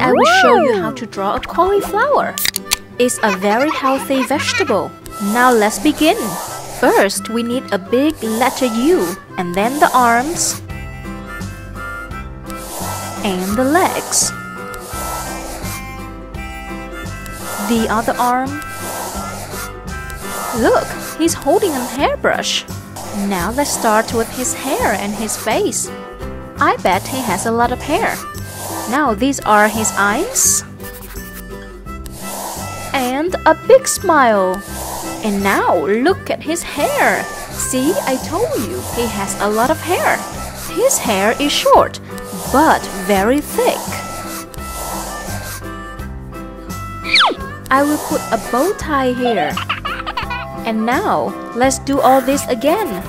I will show you how to draw a cauliflower. It's a very healthy vegetable. Now let's begin. First, we need a big letter U and then the arms and the legs. The other arm. Look, he's holding a hairbrush. Now let's start with his hair and his face. I bet he has a lot of hair. Now these are his eyes. And a big smile. And now look at his hair. See, I told you he has a lot of hair. His hair is short, but very thick. I will put a bow tie here. And now, let's do all this again.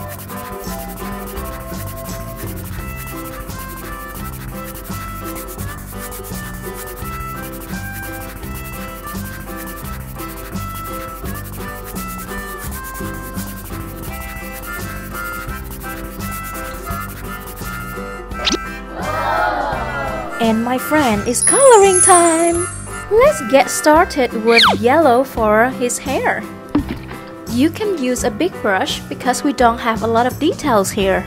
And my friend, it's coloring time! Let's get started with yellow for his hair. You can use a big brush because we don't have a lot of details here.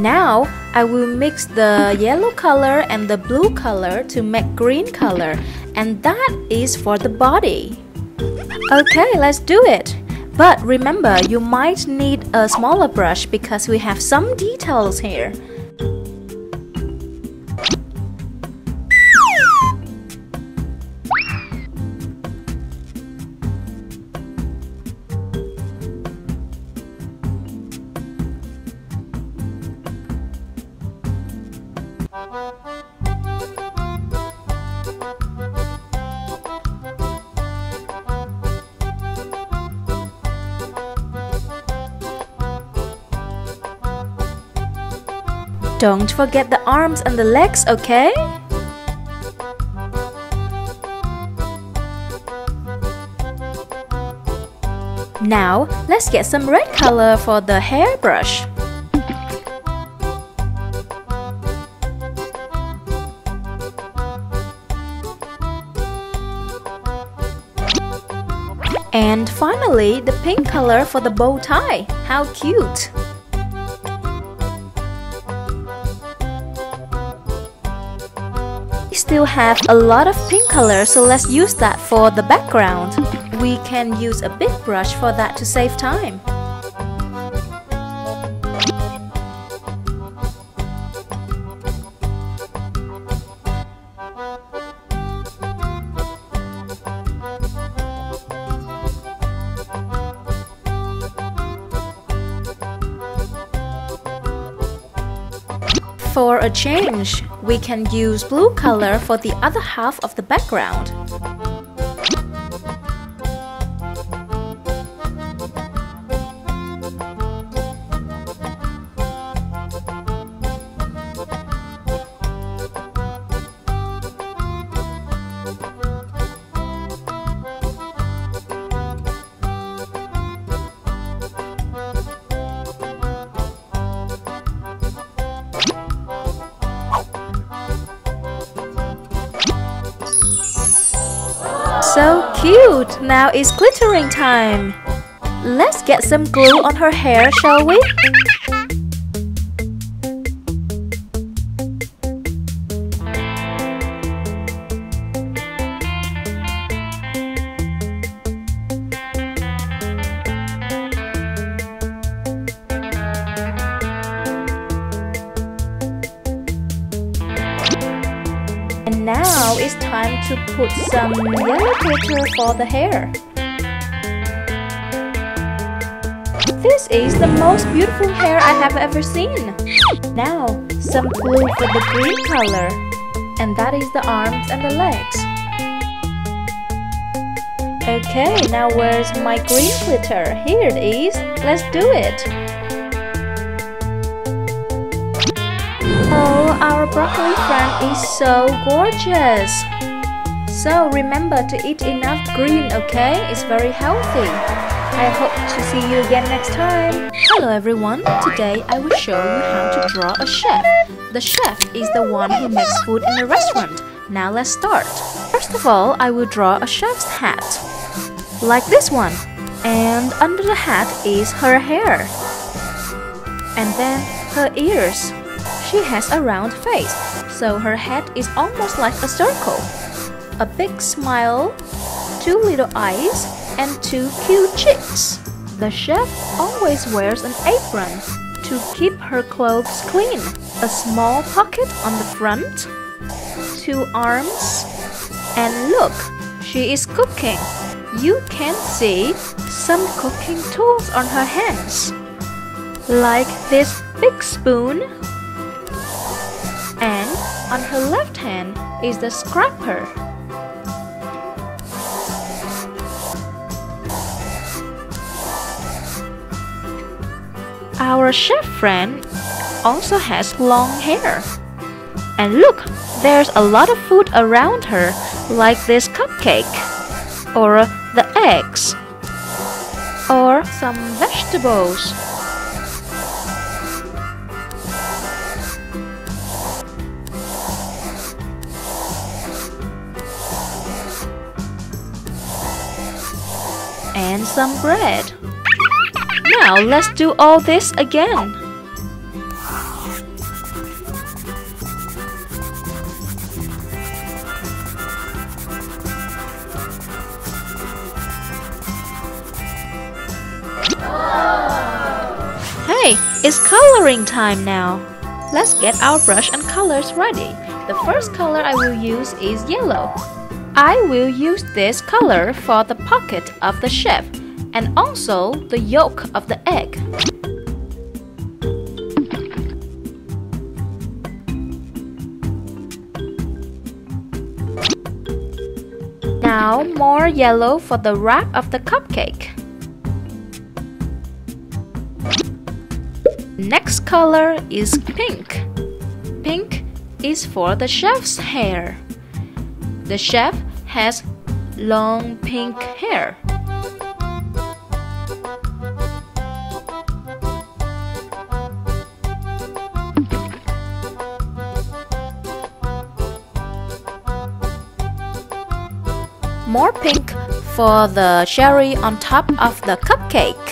Now, I will mix the yellow color and the blue color to make green color and that is for the body. Okay, let's do it. But remember, you might need a smaller brush because we have some details here. Don't forget the arms and the legs, okay? Now, let's get some red color for the hairbrush. And finally, the pink color for the bow tie. How cute! We still have a lot of pink color so let's use that for the background. We can use a big brush for that to save time. For a change, we can use blue color for the other half of the background. So cute! Now it's glittering time! Let's get some glue on her hair, shall we? Put some yellow glitter for the hair. This is the most beautiful hair I have ever seen. Now, some glue for the green color. And that is the arms and the legs. Okay, now where's my green glitter? Here it is. Let's do it. Oh, our broccoli friend is so gorgeous. So remember to eat enough green, okay? It's very healthy. I hope to see you again next time. Hello everyone. Today I will show you how to draw a chef. The chef is the one who makes food in a restaurant. Now let's start. First of all, I will draw a chef's hat like this one. And under the hat is her hair. And then her ears. She has a round face, so her head is almost like a circle. A big smile, two little eyes, and two cute cheeks. The chef always wears an apron to keep her clothes clean. A small pocket on the front, two arms, and look, she is cooking. You can see some cooking tools on her hands, like this big spoon. And on her left hand is the scraper. Our chef friend also has long hair. And look, there's a lot of food around her, like this cupcake or the eggs or some vegetables. And some bread. Now let's do all this again. Hey, it's coloring time now. Let's get our brush and colors ready. The first color I will use is yellow. I will use this color for the pocket of the chef and also the yolk of the egg. Now more yellow for the wrap of the cupcake. Next color is pink. Pink is for the chef's hair. The chef has long pink hair. More pink for the cherry on top of the cupcake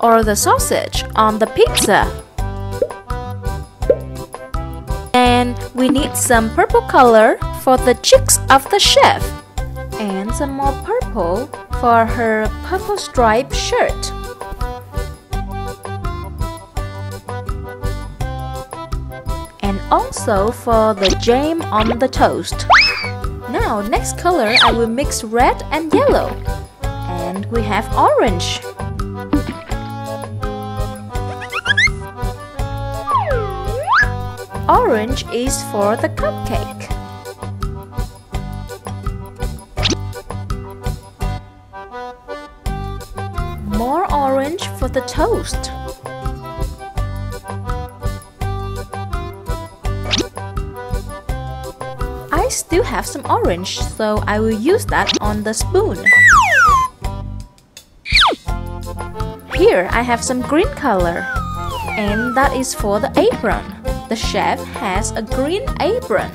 or the sausage on the pizza. And we need some purple color for the cheeks of the chef. And some more purple for her purple striped shirt. And also for the jam on the toast. Now, next color I will mix red and yellow. And we have orange. Orange is for the cupcake. More orange for the toast. Still have some orange, so I will use that on the spoon. Here I have some green color, and that is for the apron. The chef has a green apron.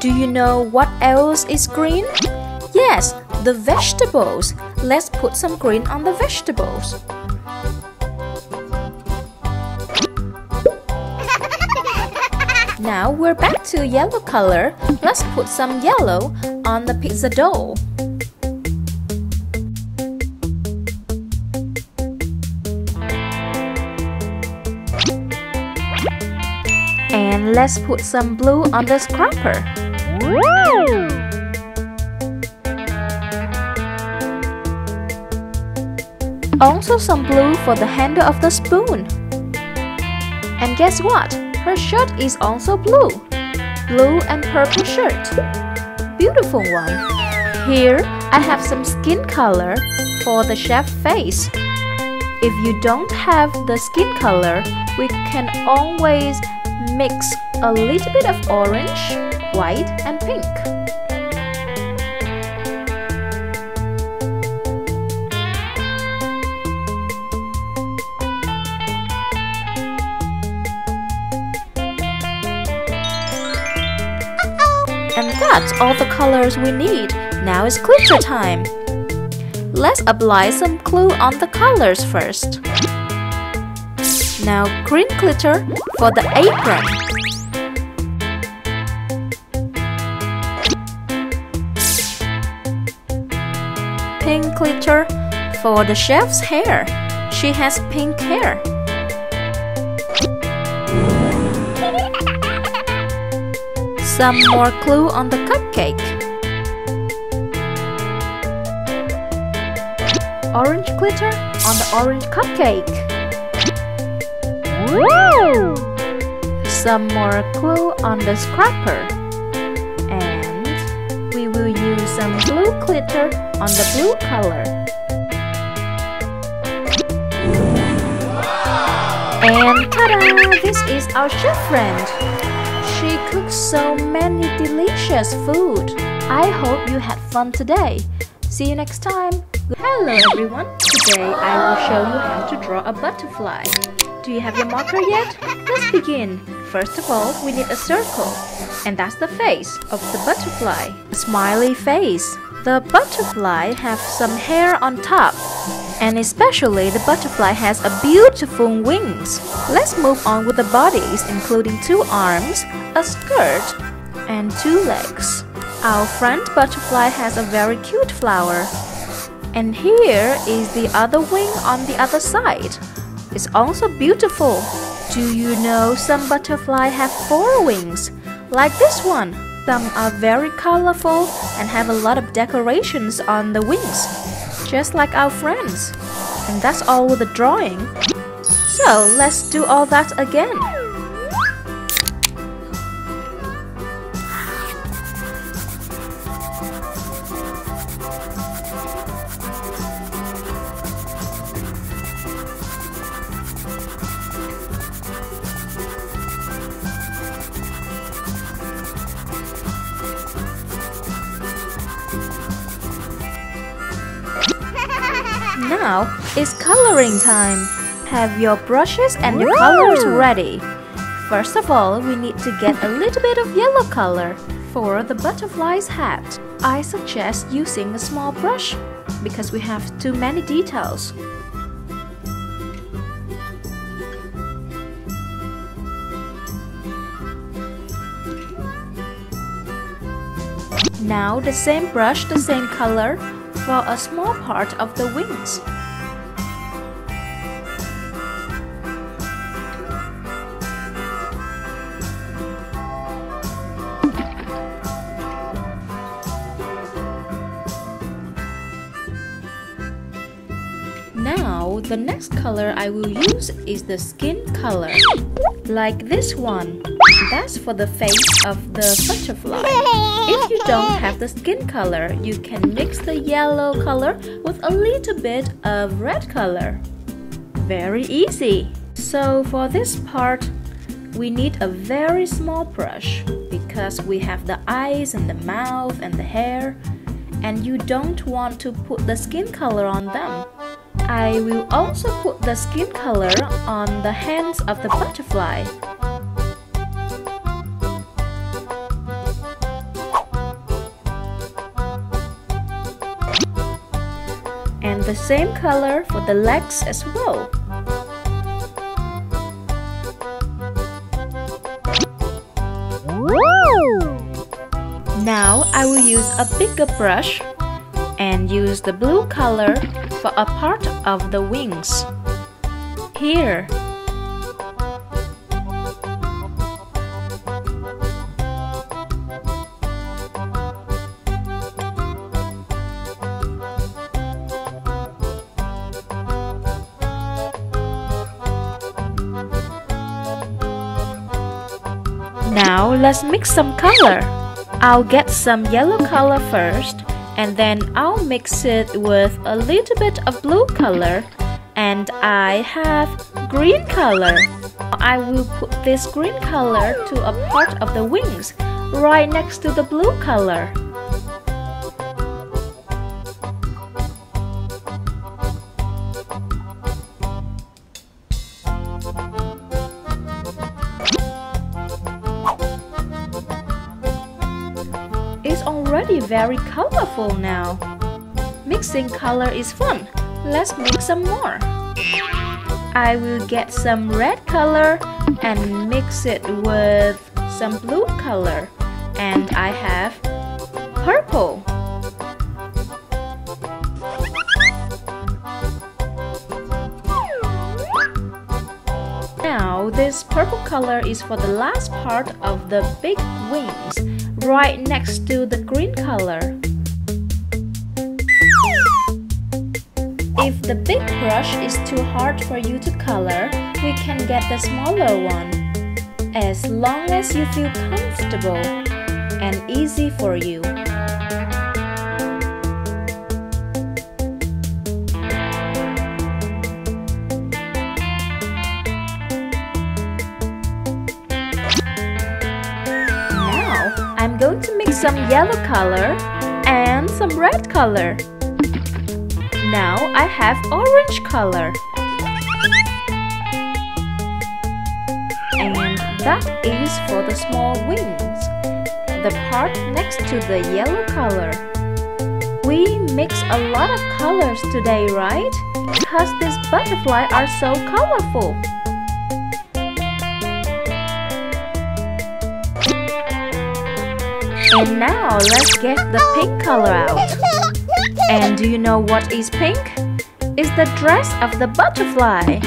Do you know what else is green? Yes, the vegetables. Put some green on the vegetables. Now we're back to yellow color. Let's put some yellow on the pizza dough. And let's put some blue on the scraper. Also some blue for the handle of the spoon. And guess what? Her shirt is also blue. Blue and purple shirt. Beautiful one. Here, I have some skin color for the chef face. If you don't have the skin color, we can always mix a little bit of orange, white and pink. That's all the colors we need. Now it's glitter time. Let's apply some glue on the colors first. Now green glitter for the apron. Pink glitter for the chef's hair. She has pink hair. Some more glue on the cupcake. Orange glitter on the orange cupcake. Woo! Some more glue on the scraper. And we will use some blue glitter on the blue color. And ta-da! This is our chef friend. She cooks so many delicious food. I hope you had fun today. See you next time. Hello everyone. Today I will show you how to draw a butterfly. Do you have your marker yet? Let's begin. First of all, we need a circle. And that's the face of the butterfly. A smiley face. The butterfly have some hair on top and especially the butterfly has a beautiful wings. Let's move on with the bodies including two arms, a skirt, and two legs. Our front butterfly has a very cute flower. And here is the other wing on the other side. It's also beautiful. Do you know some butterfly have four wings? Like this one. Some are very colorful and have a lot of decorations on the wings just like our friends. And that's all with the drawing. So let's do all that again. Now it's coloring time. Have your brushes and your colors ready. First of all, we need to get a little bit of yellow color for the butterfly's hat. I suggest using a small brush because we have too many details. Now the same brush, the same color, for a small part of the wings. Now, the next color I will use is the skin color, like this one. That's for the face of the butterfly. If you don't have the skin color, you can mix the yellow color with a little bit of red color. Very easy. So for this part, we need a very small brush because we have the eyes and the mouth and the hair and you don't want to put the skin color on them. I will also put the skin color on the hands of the butterfly. The same color for the legs as well. Now I will use a bigger brush and use the blue color for a part of the wings. Here. Let's mix some color. I'll get some yellow color first and then I'll mix it with a little bit of blue color and I have green color. I will put this green color to a part of the wings right next to the blue color. Very colorful now. Mixing color is fun. Let's mix some more. I will get some red color and mix it with some blue color. And I have purple. Now, this purple color is for the last part of the big wings, right next to the green color. If the big brush is too hard for you to color, we can get the smaller one. As long as you feel comfortable and easy for you. Some yellow color and some red color. Now I have orange color. And that is for the small wings, the part next to the yellow color. We mix a lot of colors today, right? Because these butterflies are so colorful. And now let's get the pink color out. And do you know what is pink? It's the dress of the butterfly.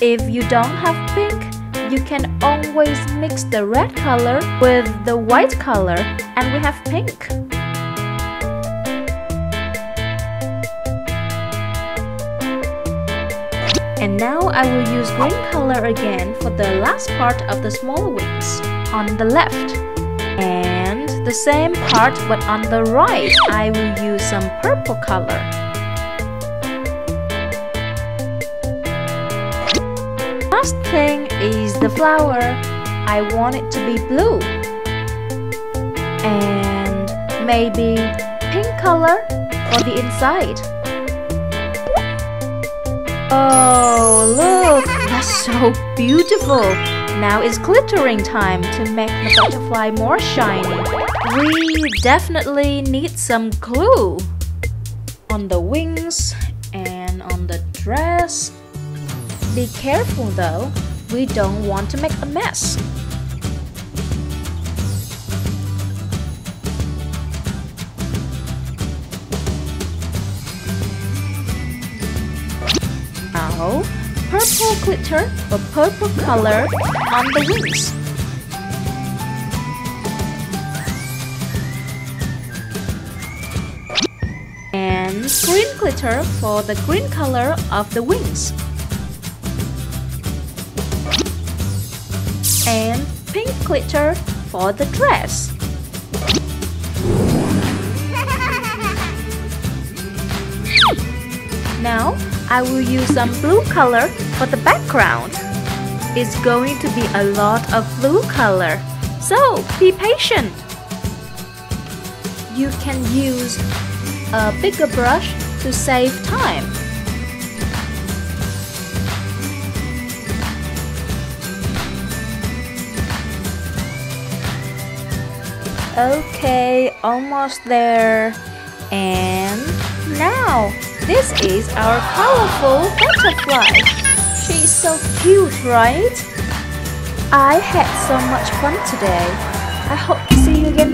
If you don't have pink, you can always mix the red color with the white color and we have pink. And now I will use green color again for the last part of the small wings on the left. And the same part but on the right I will use some purple color. Last thing is the flower. I want it to be blue. And maybe pink color for the inside. Oh, look! That's so beautiful! Now it's glittering time to make the butterfly more shiny. We definitely need some glue on the wings and on the dress. Be careful though, we don't want to make a mess. Now, purple glitter or purple color on the wings. And green glitter for the green color of the wings. And pink glitter for the dress. Now, I will use some blue color for the background. It's going to be a lot of blue color, so be patient. You can use a bigger brush to save time. Okay, almost there. And now this is our colorful butterfly. She's so cute, right? I had so much fun today. I hope to see you again